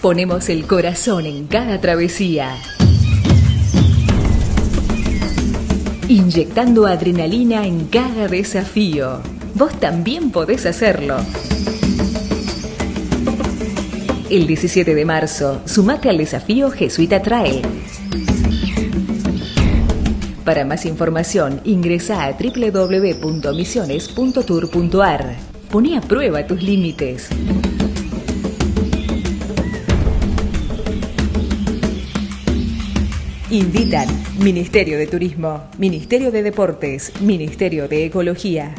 Ponemos el corazón en cada travesía. Inyectando adrenalina en cada desafío. Vos también podés hacerlo. El 17 de marzo, sumate al desafío Jesuita Trail. Para más información, ingresa a www.misiones.tour.ar. Poné a prueba tus límites. Invitan Ministerio de Turismo, Ministerio de Deportes, Ministerio de Ecología.